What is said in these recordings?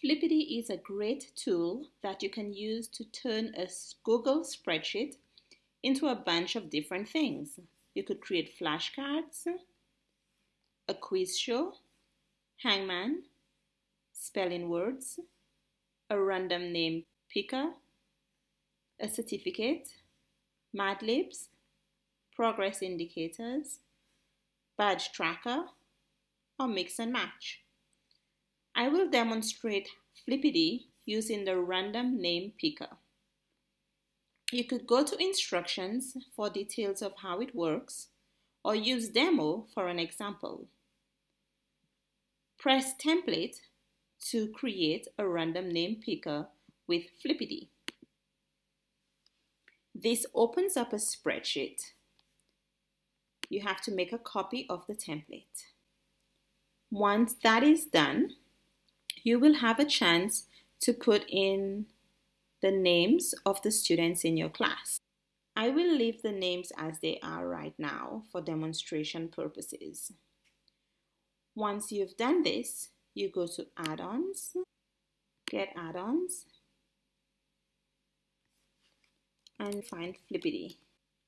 Flippity is a great tool that you can use to turn a Google spreadsheet into a bunch of different things. You could create flashcards, a quiz show, hangman, spelling words, a random name picker, a certificate, Mad Libs, progress indicators, badge tracker, or mix and match. I will demonstrate Flippity using the random name picker. You could go to instructions for details of how it works or use demo for an example. Press template to create a random name picker with Flippity. This opens up a spreadsheet. You have to make a copy of the template. Once that is done, you will have a chance to put in the names of the students in your class. I will leave the names as they are right now for demonstration purposes. Once you've done this, you go to add-ons, get add-ons, and find Flippity.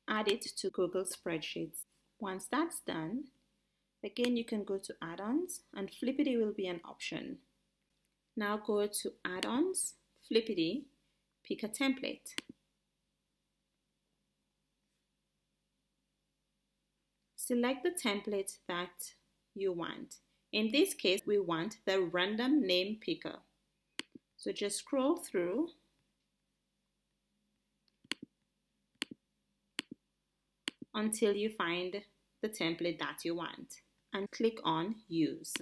Add it to Google Spreadsheets. Once that's done, again you can go to add-ons and Flippity will be an option. Now go to add-ons, Flippity, pick a template. Select the template that you want. In this case, we want the random name picker. So just scroll through until you find the template that you want and click on use.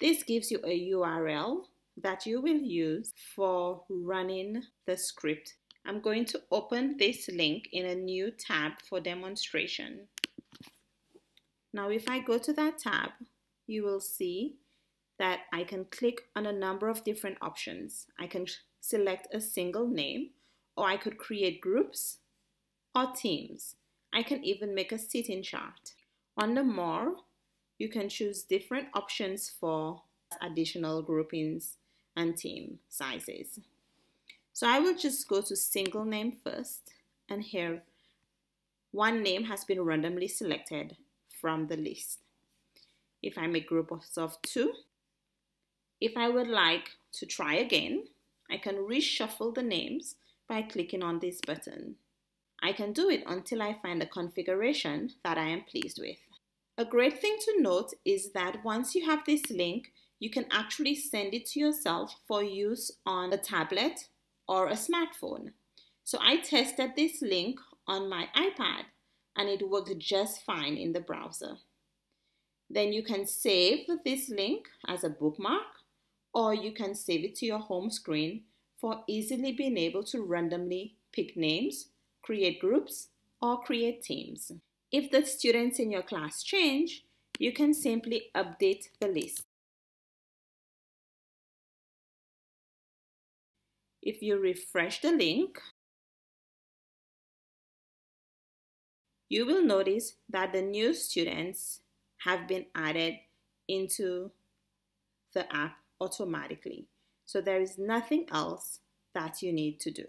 This gives you a URL that you will use for running the script. I'm going to open this link in a new tab for demonstration. Now if I go to that tab, you will see that I can click on a number of different options. I can select a single name or I could create groups or teams. I can even make a sitting chart. Under more, you can choose different options for additional groupings and team sizes. So I will just go to single name first and here one name has been randomly selected from the list. If I make groups of two, if I would like to try again, I can reshuffle the names by clicking on this button. I can do it until I find a configuration that I am pleased with. A great thing to note is that once you have this link, you can actually send it to yourself for use on a tablet or a smartphone. So I tested this link on my iPad and it worked just fine in the browser. Then you can save this link as a bookmark or you can save it to your home screen for easily being able to randomly pick names, create groups, or create teams. If the students in your class change, you can simply update the list. If you refresh the link, you will notice that the new students have been added into the app automatically. So there is nothing else that you need to do.